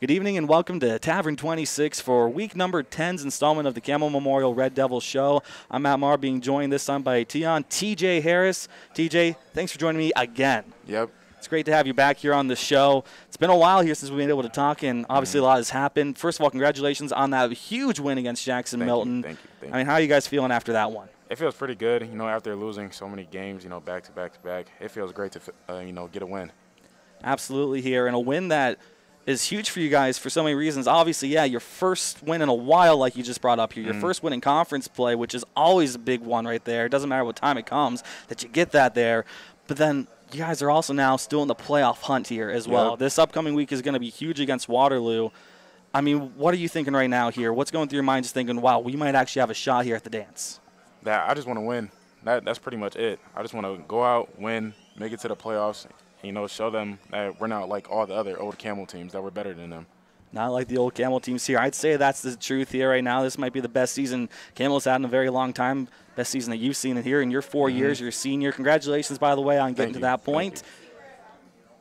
Good evening and welcome to Tavern 26 for week number 10's installment of the Campbell Memorial Red Devil Show. I'm Matt Marr, being joined this time by Teyon TJ Harris. TJ, thanks for joining me again. Yep. It's great to have you back here on the show. It's been a while here since we've been able to talk, and obviously a lot has happened. First of all, congratulations on that huge win against Jackson Thank you, thank you, thank I mean, how are you guys feeling after that one? It feels pretty good, you know, after losing so many games, you know, back to back to back. It feels great to, uh, you know, get a win. Absolutely here, and a win that is huge for you guys for so many reasons. Obviously, yeah, your first win in a while, like you just brought up here, your Mhm. first win in conference play, which is always a big one right there. It doesn't matter what time it comes that you get that there. But then you guys are also now still in the playoff hunt here as well. Yep. This upcoming week is going to be huge against Waterloo. I mean, what are you thinking right now here? What's going through your mind just thinking, wow, we might actually have a shot here at the dance? That I just want to win. That that's pretty much it. I just want to go out, win, make it to the playoffs. You know, show them that we're not like all the other old Campbell teams. That we're better than them. Not like the old Campbell teams here. I'd say that's the truth here right now. This might be the best season Campbell's had in a very long time. Best season that you've seen it here in your 4 years. You're a senior. Congratulations, by the way, on getting Thank to you. that point.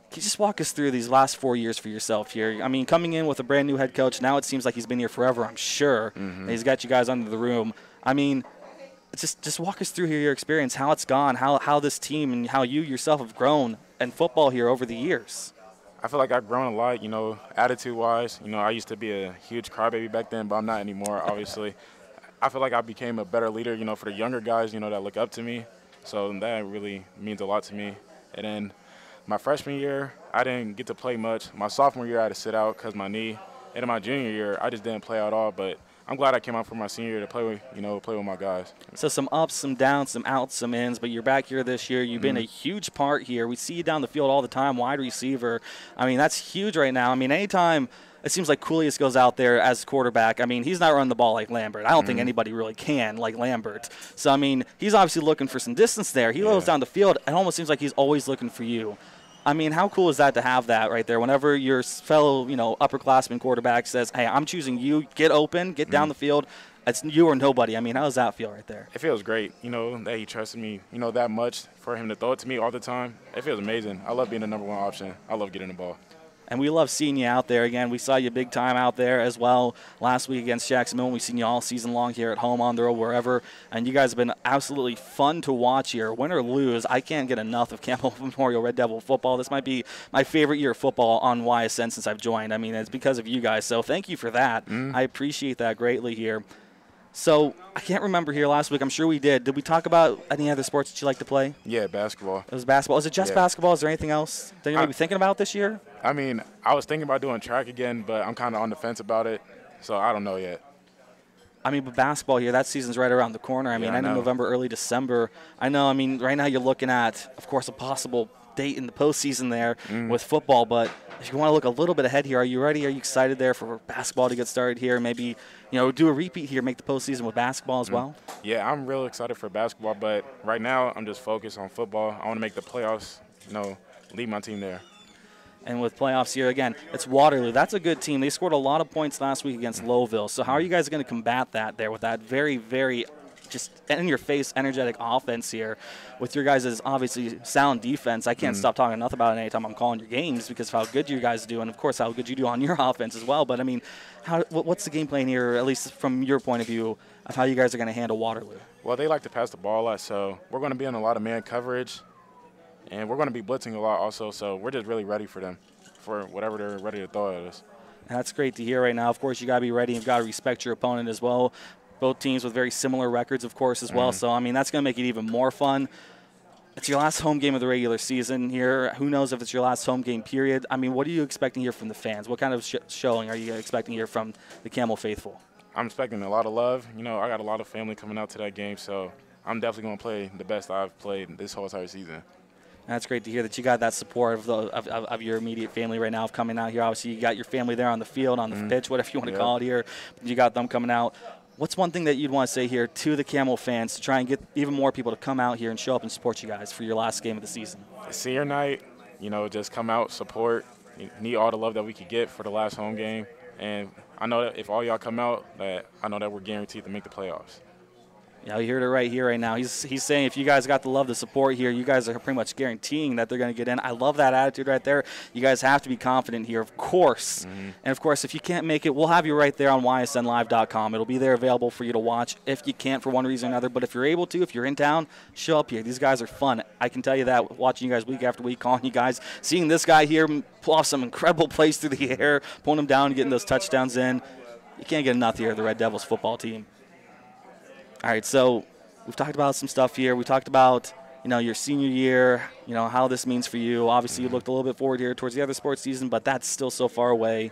Can you just walk us through these last four years for yourself here? I mean, coming in with a brand new head coach, now it seems like he's been here forever, I'm sure. Mm-hmm. He's got you guys under the room. I mean, just just walk us through here your experience, how it's gone, how, how this team and how you yourself have grown in football here over the years. I feel like I've grown a lot, you know, attitude wise. You know, I used to be a huge crybaby back then, but I'm not anymore, obviously. I feel like I became a better leader, you know, for the younger guys, you know, that look up to me. So that really means a lot to me. And then my freshman year, I didn't get to play much. My sophomore year, I had to sit out because my knee. And in my junior year, I just didn't play at all. But I'm glad I came out for my senior year to play with, you know, play with my guys. So some ups, some downs, some outs, some ins, but you're back here this year. You've been Mm-hmm. a huge part here. We see you down the field all the time, wide receiver. I mean, that's huge right now. I mean, anytime it seems like Coolius goes out there as quarterback, I mean, he's not running the ball like Lambert. I don't Mm-hmm. think anybody really can like Lambert. So, I mean, he's obviously looking for some distance there. He goes Yeah. down the field. It almost seems like he's always looking for you. I mean, how cool is that to have that right there? Whenever your fellow, you know, upperclassman quarterback says, "Hey, I'm choosing you. Get open. Get Mm-hmm. down the field. It's you or nobody." I mean, how does that feel right there? It feels great, you know, that he trusted me, you know, that much for him to throw it to me all the time. It feels amazing. I love being the number one option. I love getting the ball. And we love seeing you out there again. We saw you big time out there as well last week against Jacksonville. We've seen you all season long here at home, on the road, wherever. And you guys have been absolutely fun to watch here. Win or lose, I can't get enough of Campbell Memorial Red Devil football. This might be my favorite year of football on YSN since I've joined. I mean, it's because of you guys. So thank you for that. Mm-hmm. I appreciate that greatly here. So I can't remember here last week. I'm sure we did. Did we talk about any other sports that you like to play? Yeah, basketball. It was basketball. Is it just Yeah. basketball? Is there anything else that you're I- maybe thinking about this year? I mean, I was thinking about doing track again, but I'm kind of on the fence about it, so I don't know yet. I mean, but basketball here, that season's right around the corner. I mean, Yeah, I end of know. November, early December. I know, I mean, right now you're looking at, of course, a possible date in the postseason there Mm. with football. But if you want to look a little bit ahead here, are you ready? Are you excited there for basketball to get started here? Maybe, you know, do a repeat here, make the postseason with basketball Mm. as well? Yeah, I'm real excited for basketball, but right now I'm just focused on football. I want to make the playoffs, you know, lead my team there. And with playoffs here again, it's Waterloo. That's a good team. They scored a lot of points last week against Lowellville. So how are you guys going to combat that there with that very, very just in your face, energetic offense here with your guys' obviously sound defense? I can't mm. stop talking enough about it anytime I'm calling your games because of how good you guys do, and of course how good you do on your offense as well. But I mean, how what's the game plan here, at least from your point of view, of how you guys are going to handle Waterloo? Well, they like to pass the ball a lot, so we're going to be in a lot of man coverage, and we're going to be blitzing a lot also. So we're just really ready for them, for whatever they're ready to throw at us. That's great to hear right now. Of course, you got to be ready. You've got to respect your opponent as well. Both teams with very similar records, of course, as well. Mm-hmm. So, I mean, that's going to make it even more fun. It's your last home game of the regular season here. Who knows if it's your last home game period? I mean, what are you expecting here from the fans? What kind of sh- showing are you expecting here from the Campbell faithful? I'm expecting a lot of love. You know, I got a lot of family coming out to that game, so I'm definitely going to play the best I've played this whole entire season. And that's great to hear that you got that support of, the, of, of, of your immediate family right now of coming out here. Obviously, you got your family there on the field, on the mm-hmm. pitch, whatever you want to call it here. You got them coming out. What's one thing that you'd want to say here to the Campbell fans to try and get even more people to come out here and show up and support you guys for your last game of the season? Senior night, you know, just come out, support, need all the love that we could get for the last home game. And I know that if all y'all come out, that I know that we're guaranteed to make the playoffs. Yeah, you heard it right here, right now. He's he's saying if you guys got the love, the support here, you guys are pretty much guaranteeing that they're going to get in. I love that attitude right there. You guys have to be confident here, of course. Mm-hmm. And of course, if you can't make it, we'll have you right there on ysnlive.com. It'll be there available for you to watch if you can't for one reason or another. But if you're able to, if you're in town, show up here. These guys are fun. I can tell you that watching you guys week after week, calling you guys, seeing this guy here pull off some incredible plays through the air, pulling him down, getting those touchdowns in. You can't get enough here, the Red Devils football team. All right, so we've talked about some stuff here. We talked about you know your senior year, you know how this means for you. Obviously, you mm-hmm. looked a little bit forward here towards the other sports season, but that's still so far away.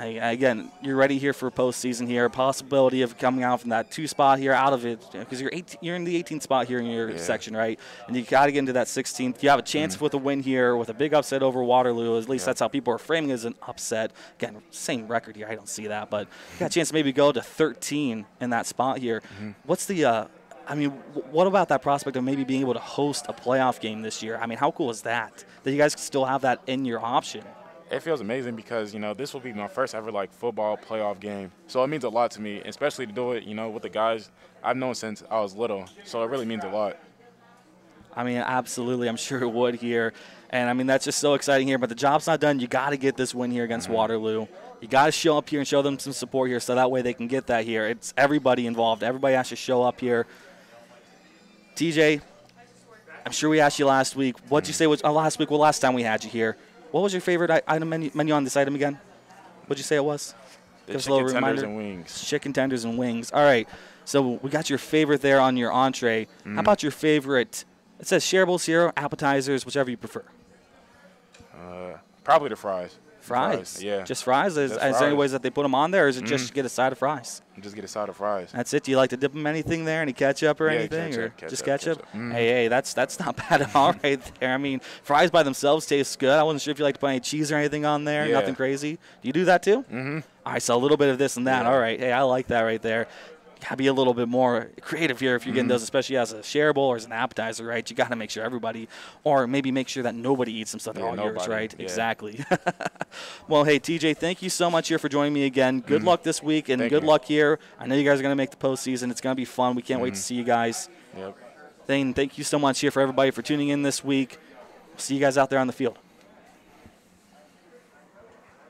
I, again, you're ready here for postseason here. Possibility of coming out from that two spot here, out of it because you're 18, you're in the 18th spot here in your Yeah. section, right? And you got to get into that 16th. You have a chance mm-hmm. with a win here with a big upset over Waterloo. At least Yeah. that's how people are framing it as an upset. Again, same record here. I don't see that, but you got a mm-hmm. chance to maybe go to 13 in that spot here. Mm-hmm. What's the uh, I mean, what about that prospect of maybe being able to host a playoff game this year? I mean, how cool is that? That you guys still have that in your option? It feels amazing because you know this will be my first ever like football playoff game, so it means a lot to me, especially to do it you know with the guys I've known since I was little. So it really means a lot. I mean, absolutely. I'm sure it would here. And I mean, that's just so exciting here. But the job's not done. You got to get this win here against Waterloo. You got to show up here and show them some support here so that way they can get that here. It's everybody involved. Everybody has to show up here. TJ, I'm sure we asked you last week. What'd you say was uh, last week? Well, last time we had you here. What was your favorite item menu, menu on this item again? What'd you say it was? The Give us a little chicken tenders reminder. and wings. Chicken tenders and wings. All right. So we got your favorite there on your entree. Mm-hmm. How about your favorite? It says shareables here, appetizers, whichever you prefer. Uh, probably the fries. Fries. Yeah. Just fries. Is, is there any. Mm-hmm. ways that they put them on there, or is it just to get a side of fries? Just get a side of fries. That's it. Do you like to dip them anything there? Any ketchup or Yeah, anything, or ketchup, just ketchup, ketchup? ketchup. Mhm. Hey, hey, that's that's not bad at all right there. I mean, fries by themselves taste good. I wasn't sure if you like to put any cheese or anything on there. Yeah. Nothing crazy. Do you do that too? Mm-hmm. All right, so a little bit of this and that. Yeah. All right, hey, I like that right there. Gotta be a little bit more creative here if you're Mm-hmm. getting those, especially as a shareable or as an appetizer, right? You got to make sure everybody, or maybe make sure that nobody eats some stuff Yeah, all yours, right? yeah. Exactly. well, hey, TJ, thank you so much here for joining me again. Good luck this week and Mm-hmm. Thank good you. luck here. I know you guys are gonna make the postseason. It's gonna be fun. We can't wait Mm-hmm. to see you guys. Yep. Thane, thank you so much here for everybody for tuning in this week. See you guys out there on the field.